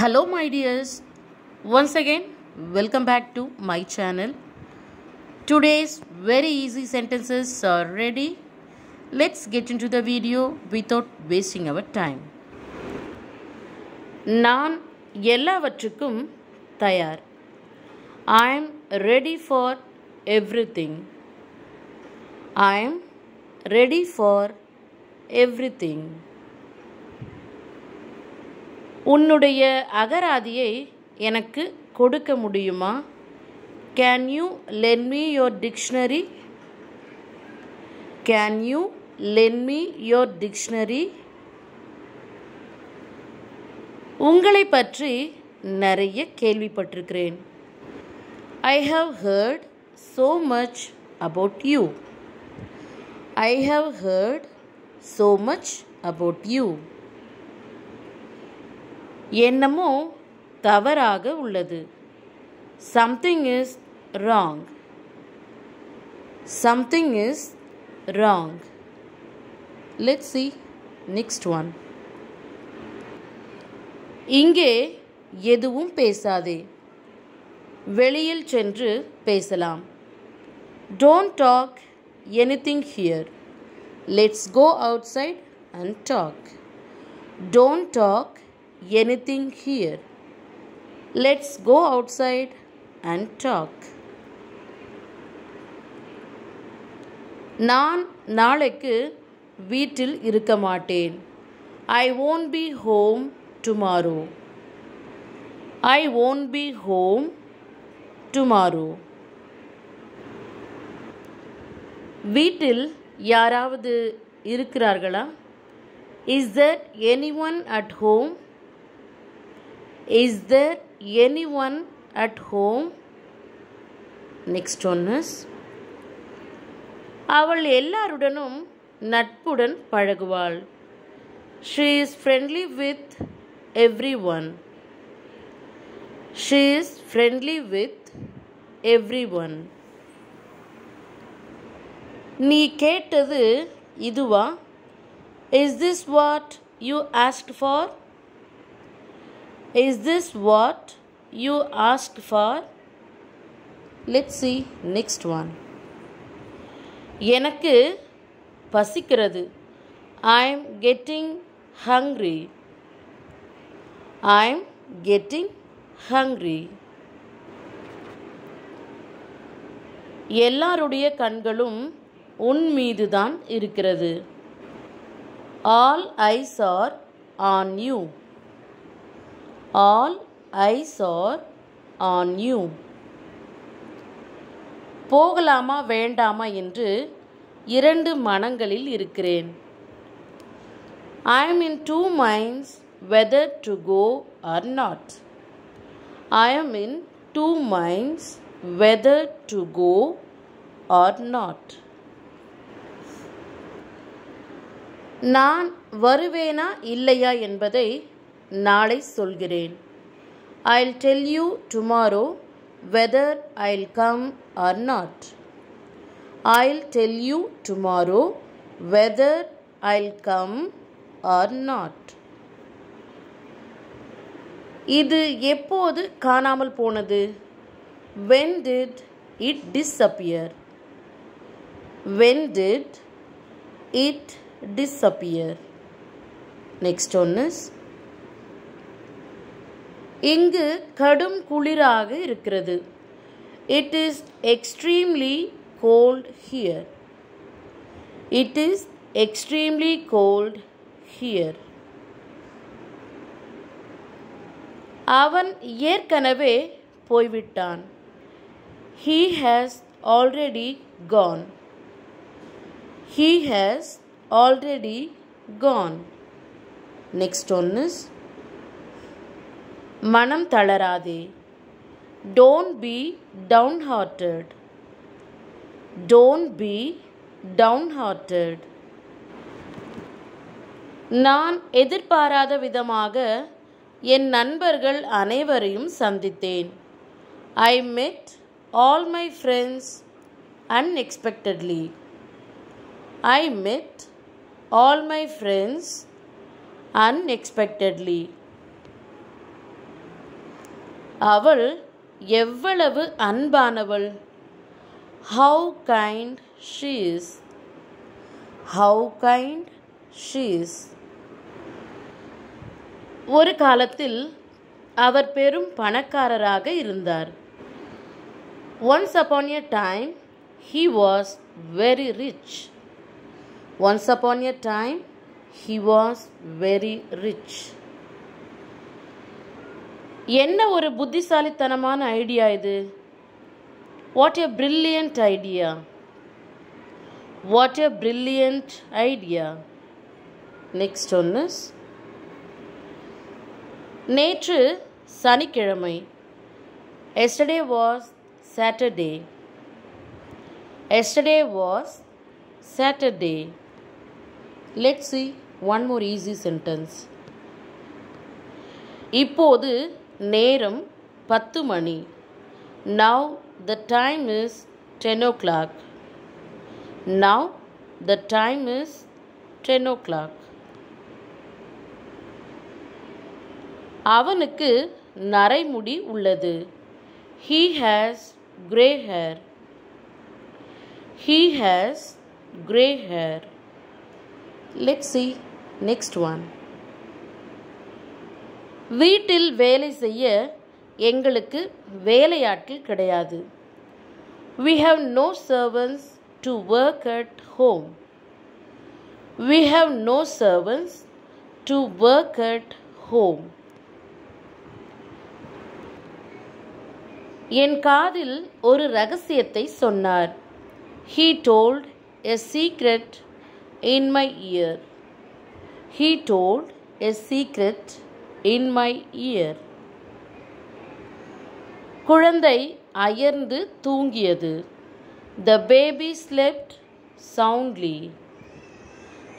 Hello, my dears. Once again, welcome back to my channel. Today's very easy sentences are ready. Let's get into the video without wasting our time. நான் எல்லாவற்றுக்கும் தயார் I am ready for everything I am ready for everything உன்னுடைய அகராதியை எனக்கு கொடுக்க முடியுமா? Can you lend me your dictionary can you lend me your dictionary உங்களை பற்றி நிறைய கேள்விப்பட்டிருக்கிறேன். I have heard so much about you I have heard so much about you என்னமோ தவறாக உள்ளது. Something is wrong something is wrong let see next one இங்கே எதுவும் பேசாதே. வெளியில் சென்று பேசலாம். Don't talk anything here let's go outside and talk don't talk anything here. Let's go outside and talk. நான் நாளைக்கு வீட்டில் இருக்க மாட்டேன். I won't be home tomorrow I won't be home tomorrow வீட்டில் யாராவது இருக்கிறார்களா? Is that any one at home Is there anyone at home? Next one is அவள் எல்லாருடனும் நட்புடன் பழகுவாள். She is friendly with every one she is friendly with every one நீ கேட்டது இதுவா? Is this what you ask for Is this what you asked for? Let's see next one. எனக்கு பசிக்கிறது. I am getting hungry I am getting hungry எல்லாருடைய கண்களும் உன் மீதுதான் இருக்கிறது. All eyes are on you all eyes are on you போகலாமா வேண்டாமா என்று இரண்டு மனங்களில் இருக்கிறேன். I am in two minds whether to go or not I am in two minds whether to go or not நான் வருவேனா இல்லையா என்பதை நாளை சொல்கிறேன். I'll tell you tomorrow whether I'll come or not I'll tell you tomorrow whether I'll come or not இது எப்போது காணாமல் போனது? When did it disappear when did it disappear next one is இங்கு கடும் குளிராக இருக்கிறது. It is extremely cold here it is extremely cold here அவன் ஏற்கனவே போய்விட்டான். He has already gone he has already gone next one is மனம் தளராதே. Don't be down hearted don't be down hearted நான் எதிர்பாராத விதமாக என் நண்பர்கள் அனைவரையும் சந்தித்தேன். I met all my friends unexpectedly I met all my friends unexpectedly அவள் எவ்வளவு அன்பானவள். How kind she is how kind she's ஒரு காலத்தில் அவர் பெரும் பணக்காரராக இருந்தார். Once upon a time he was very rich once upon a time he was very rich என்ன ஒரு புத்திசாலித்தனமான ஐடியா இது? What a brilliant idea what a brilliant idea next ஒன்று நேற்று சனிக்கிழமை yesterday was Saturday yesterday was Saturday let see one more easy sentence இப்போது நேரம் பத்து மணி. Now the time is ten o'clock now the time is ten o'clock அவனுக்கு நரைமுடி உள்ளது. He has grey hair he has grey hair let see next one வீட்டில் வேலை செய்ய எங்களுக்கு வேலையாட்கள் கிடையாது. We have no servants to work at home we have no servants to work at home என் காதில் ஒரு ரகசியத்தை சொன்னார். He told a secret in my ear he told a secret in my ear குழந்தை அயர்ந்து தூங்கியது. The baby slept soundly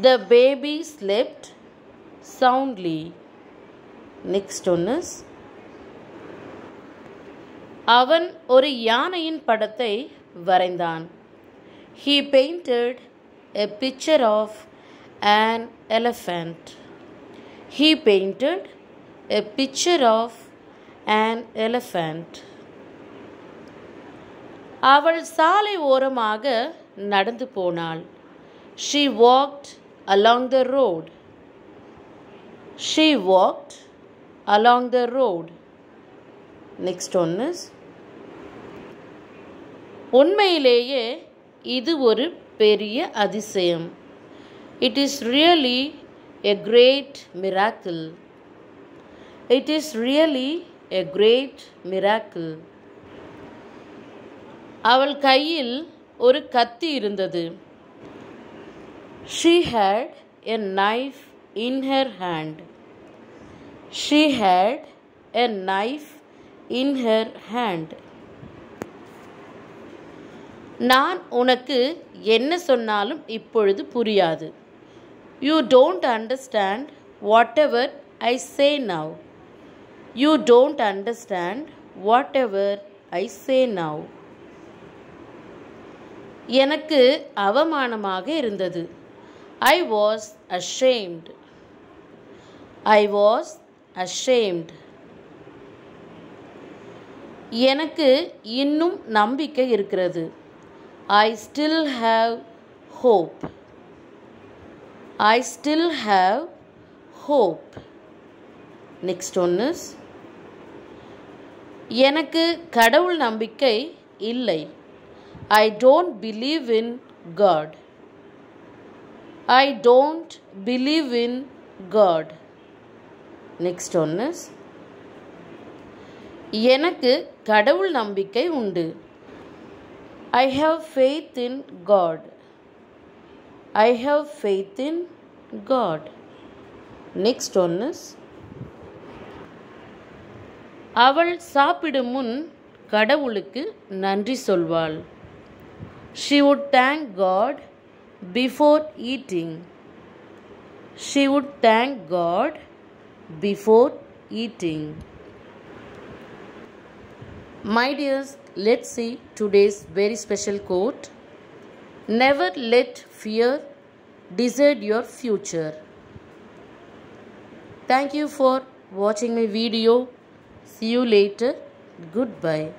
the baby slept soundly next ஒன்று அவன் ஒரு யானையின் படத்தை வரைந்தான். He painted a picture of an elephant. He painted a picture of an elephant. அவள் சாலை ஓரமாக நடந்து போனாள். She walked along the road she walked along the road next ஒன்று உண்மையிலேயே இது ஒரு பெரிய அதிசயம். It is really a great miracle it is really a great miracle அவள் கையில் ஒரு கத்தி இருந்தது. She had a knife in her hand she had a knife in her hand நான் உனக்கு என்ன சொன்னாலும் இப்பொழுது புரியாது. You don't understand whatever I say now you don't understand what ever I say now எனக்கு அவமானமாக இருந்தது. I was ashamed I was ashamed எனக்கு இன்னும் நம்பிக்கை இருக்கிறது. I still have hope I still have hope next ஒன்று எனக்கு கடவுள் நம்பிக்கை இல்லை. I don't believe in God I don't believe in God next ஒன்று எனக்கு கடவுள் நம்பிக்கை உண்டு. I have faith in God I have faith in God next ஒன்று அவள் சாப்பிடும் முன் கடவுளுக்கு நன்றி சொல்வாள் she would thank God before eating she would thank God before eating My dears, let's see today's very special quote. Never let fear decide your future. Thank you for watching my video. See you later. Goodbye.